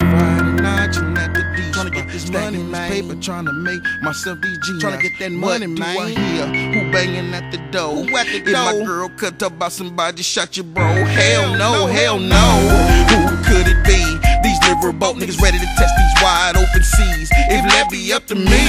Friday night, chillin' at the D. Tryna get this money, man. paper, trying to make myself these G's. Tryna get that money, what man. Do I hear? Who banging at the door? Who at the If my door? girl cut up by somebody shot you, bro. Hell no, hell no. Who could it be? These liverboat niggas ready to test these wide open seas. If that be up to me,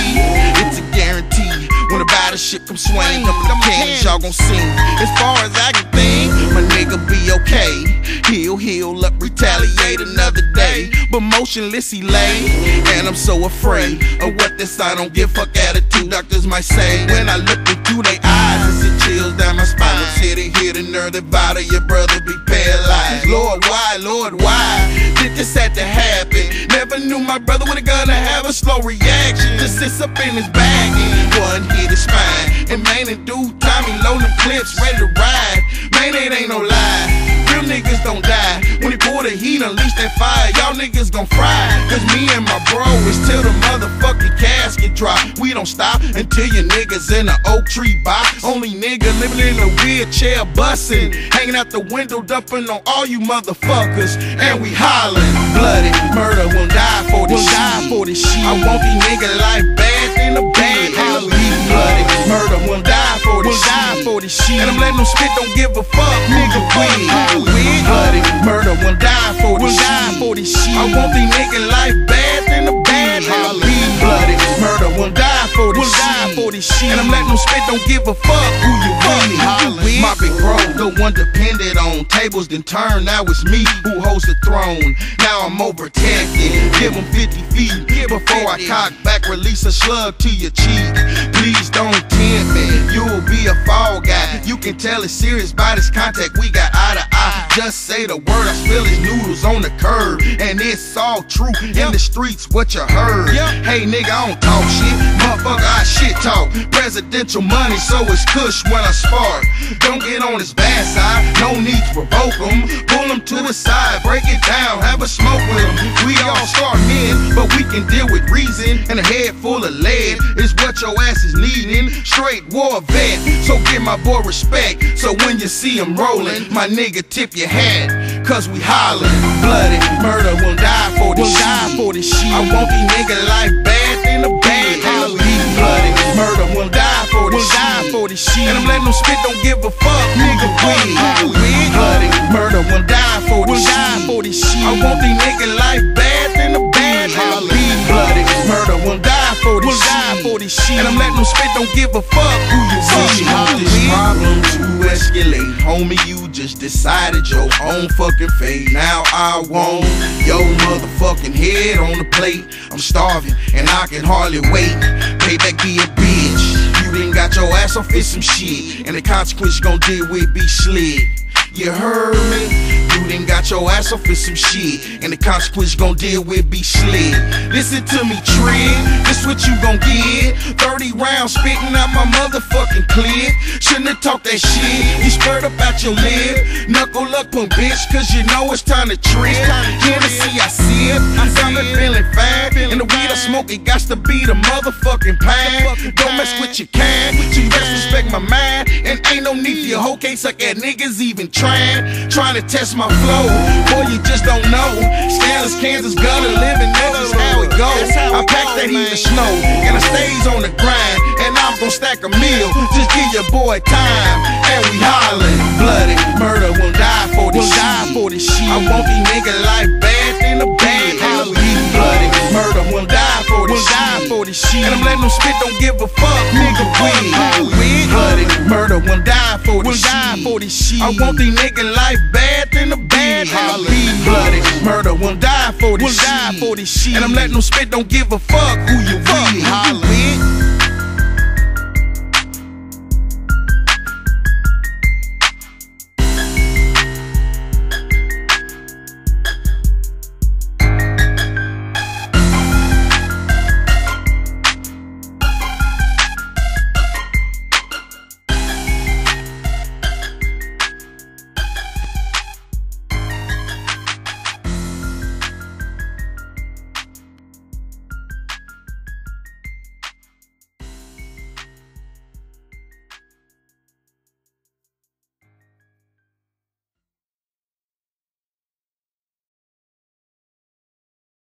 it's a guarantee. When the battle ship come swing, up in the cans, y'all gon' sing. As far as I can think, my nigga be okay. He'll heal up, retaliate another day. But motionless he lay, and I'm so afraid of what this I don't give fuck attitude doctors might say. When I look into their eyes, it send chills down my spine. I'm here the nerve about body, your brother be paralyzed. Lord, why, Lord, why did this have to happen? Never knew my brother was gonna have a slow reaction. Just sits up in his bag and one hit his spine. And man, in due time, he load them clips, ready to ride. Man, it ain't no lie. Niggas don't die. When he pour the heat, unleash that fire, y'all niggas gon' fry. Cause me and my bro is till the motherfucking casket drop. We don't stop until your niggas in an oak tree box. Only nigga living in a wheelchair bussin'. Hanging out the window, dumping on all you motherfuckers. And we hollering. Bloody murder will die for this Will shit. die for this shit. I want these niggas life bad in the the beat. Bloody murder will die for this die shit. for this shit. And I'm letting them spit, don't give a fuck, nigga. We will die for this shit. for this shit. And I'm letting them spit, don't give a fuck who you with. My big bro, the one depended on. Tables then turn, now it's me who holds the throne. Now I'm overprotected. Give him 50 feet before I cock back, release a slug to your cheek. Please don't tempt me, you'll be a fall guy. You can tell it's serious by this contact we got eye to. Just say the word, I spill his noodles on the curb. And it's all true in the streets, what you heard. Hey nigga, I don't talk shit. Motherfucker, I shit talk. Presidential money, so it's cush when I spark. Don't get on his bad side, no need to provoke him. Pull him to the side, break it down, have a smoke with him. We all start men, but we can deal with reason. And a head full of lead is what your ass is needing. Straight war vet, so give my boy respect. So when you see him rolling, my nigga tip your hat. Cause we hollering, bloody murder will die for this die shit. for this shit. I want these niggas life bad in the bad beat. Bloody murder will die for this die shit. for this shit. And I'm letting them spit, don't give a fuck, nigga. We bloody murder will die for this die shit. for this shit. I want these niggas life bad for this Will die for this shit. And I'm letting them spit, don't give a fuck who you Fuck with. you Want this with. problem to escalate, homie. You just decided your own fucking fate. Now I want your motherfucking head on the plate. I'm starving and I can hardly wait. Payback be a bitch. You done got your ass off in some shit, and the consequence you gon' deal with be slick. You heard me? You done got your ass off in some shit, and the consequence gon' deal with be slick. Listen to me, Trent. This what you gon' get. 30 rounds spitting out my motherfucking clip. Shouldn't have talked that shit. You spurred up out your lip. Knuckle up, punk bitch, cause you know it's time to trip. Hennessy, I see it. I'm there feeling fine. And the weed I smoke, it got to be the motherfucking pain. Don't mess with your kind. So you best respect my mind. And ain't no need for your hoe can't suck at niggas even trying. Trying to test my flow. Boy, you just don't know. Stanless, Kansas, gutter living, that's just how it goes. I pack that heat of snow. And I stays on the grind. And I'm gon' stack a meal. Just give your boy time. And we hollering. Bloody murder will die for this die shit. for this shit. I want die shit. for this shit. And I'm letting them spit, don't give a fuck, nigga. We bloody murder will die for this die shit. for this shit. I want these niggas life bad in the bad the. Bloody murder will die for this shit. for this shit. And I'm letting them spit, don't give a fuck who you with.